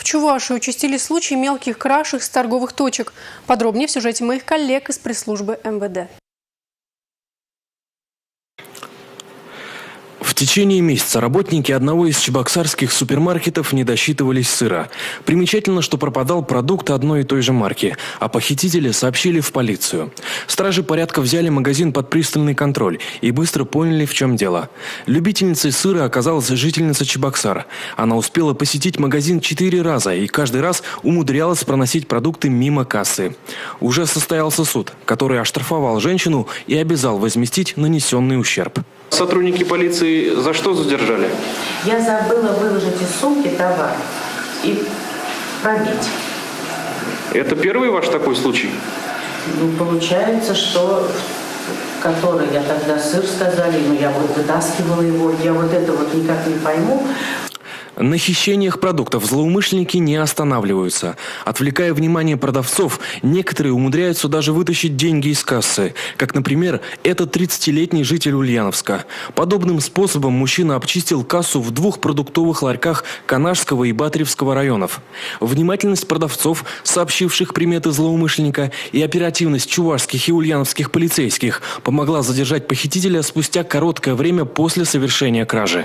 В Чувашии участились случаи мелких краж с торговых точек. Подробнее в сюжете моих коллег из пресс-службы МВД. Течение месяца работники одного из чебоксарских супермаркетов не досчитывались сыра. Примечательно, что пропадал продукт одной и той же марки, а похитители сообщили в полицию. Стражи порядка взяли магазин под пристальный контроль и быстро поняли, в чем дело. Любительницей сыра оказалась жительница Чебоксар. Она успела посетить магазин четыре раза и каждый раз умудрялась проносить продукты мимо кассы. Уже состоялся суд, который оштрафовал женщину и обязал возместить нанесенный ущерб. Сотрудники полиции за что задержали? Я забыла выложить из сумки товар и пробить. Это первый ваш такой случай? Ну, получается, что который я тогда сыр сказали, но я вот вытаскивала его, я вот это вот никак не пойму. На хищениях продуктов злоумышленники не останавливаются. Отвлекая внимание продавцов, некоторые умудряются даже вытащить деньги из кассы. Как, например, этот 30-летний житель Ульяновска. Подобным способом мужчина обчистил кассу в двух продуктовых ларьках Канашского и Батревского районов. Внимательность продавцов, сообщивших приметы злоумышленника, и оперативность чувашских и ульяновских полицейских помогла задержать похитителя спустя короткое время после совершения кражи.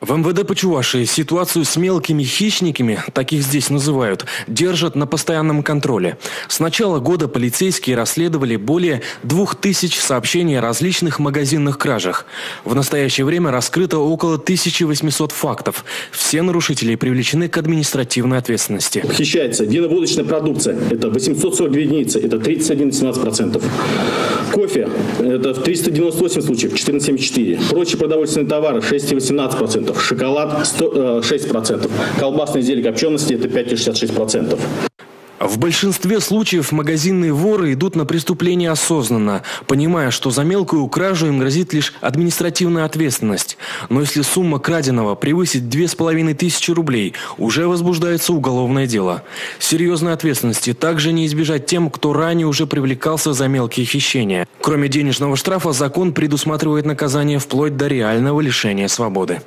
В МВД Почувашии ситуацию с мелкими хищниками, таких здесь называют, держат на постоянном контроле. С начала года полицейские расследовали более 2000 сообщений о различных магазинных кражах. В настоящее время раскрыто около 1800 фактов. Все нарушители привлечены к административной ответственности. Хищается виноводочная продукция, это 842 единицы, это 31-17%. Кофе, это в 398 случаев, 14,74. Прочие продовольственные товары, 6,18% шоколад 100, 6%, э, колбасные изделия копчености это 5,66%. В большинстве случаев магазинные воры идут на преступление осознанно, понимая, что за мелкую кражу им грозит лишь административная ответственность. Но если сумма краденого превысит тысячи рублей, уже возбуждается уголовное дело. Серьезной ответственности также не избежать тем, кто ранее уже привлекался за мелкие хищения. Кроме денежного штрафа, закон предусматривает наказание вплоть до реального лишения свободы.